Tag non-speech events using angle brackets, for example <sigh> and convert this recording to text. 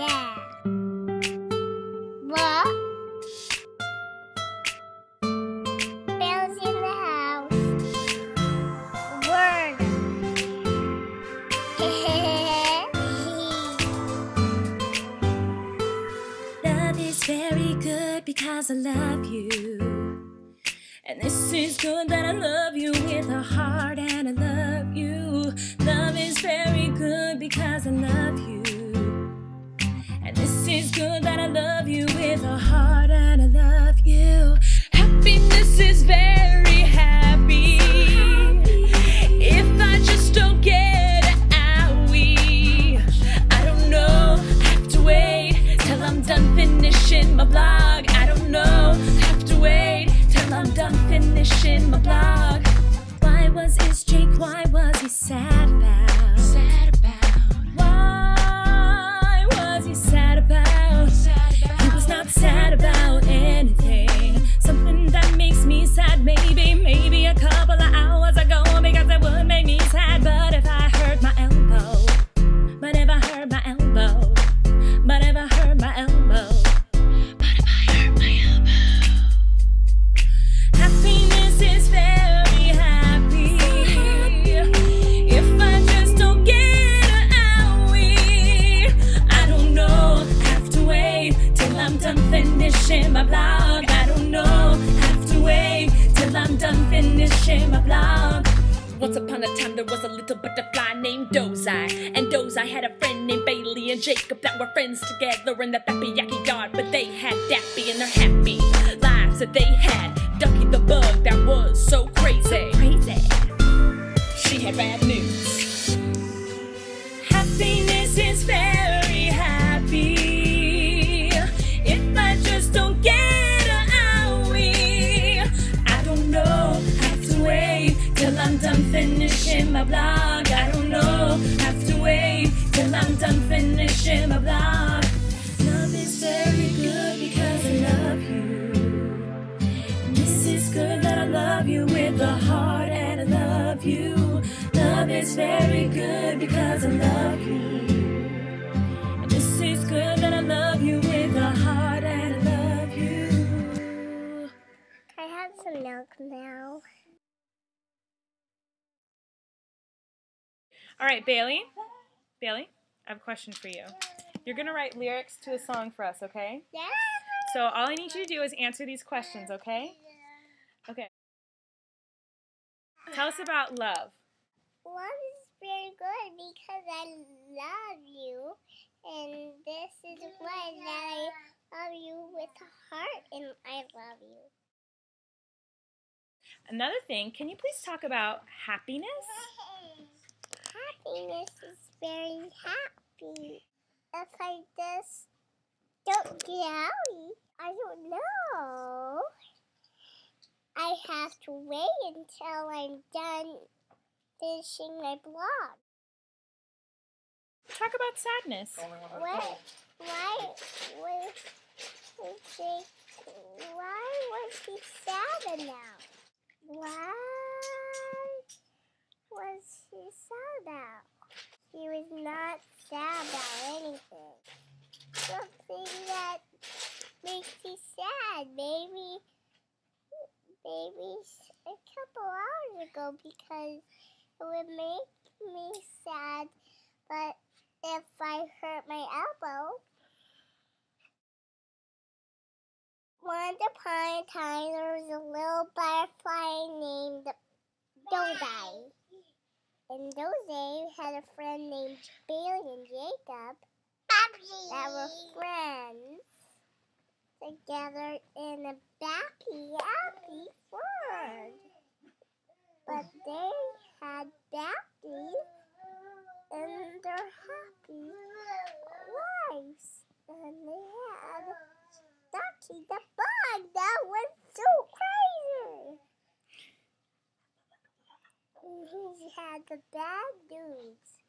Yeah. What? Bells in the house. Word. <laughs> Love is very good because I love you. And this is good that I love you with a heart and I love you. Love is very This is good that I love you with a heart and I love you. Happiness is very happy. If I just don't get it, owie. I don't know, have to wait till I'm done finishing my blog. I don't know, have to wait till I'm done finishing my blog. Why was his Jake? Why was he sad finishing my blog. I don't know, have to wait till I'm done finishing my blog. Once upon a time, there was a little butterfly named Dozeye. And Dozeye had a friend named Bailey and Jacob that were friends together in the Yaki yard. But they had Dappy and their happy lives that they had. Ducky the bug finishing my blog. I don't know, have to wait till I'm done finishing my blog. Love is very good because I love you. This is good that I love you with a heart and I love you. Love is very good because I love you. This is good that I love you with a heart and I love you. I have some milk now? All right, Bailey. Bailey, I have a question for you. You're going to write lyrics to a song for us, okay? Yeah. So all I need you to do is answer these questions, okay? Okay. Tell us about love. Love is very good because I love you, and this is why that I love you with a heart, and I love you. Another thing, can you please talk about happiness? <laughs> Happiness is very happy. If I just don't get out, I don't know. I have to wait until I'm done finishing my blog. Talk about sadness. What? Why was he, why was he sad now? Why was he sad about? He was not sad about anything. Something that makes me sad, maybe, maybe a couple hours ago because it would make me sad, but if I hurt my elbow. Once upon a time, there was a little butterfly named And Dozeye had a friend named Bailey and Jacob that were friends together in a bappy happy world. But they had bappies and their happy lives. And they had Ducky the bug that was so crazy. And he had the bad news.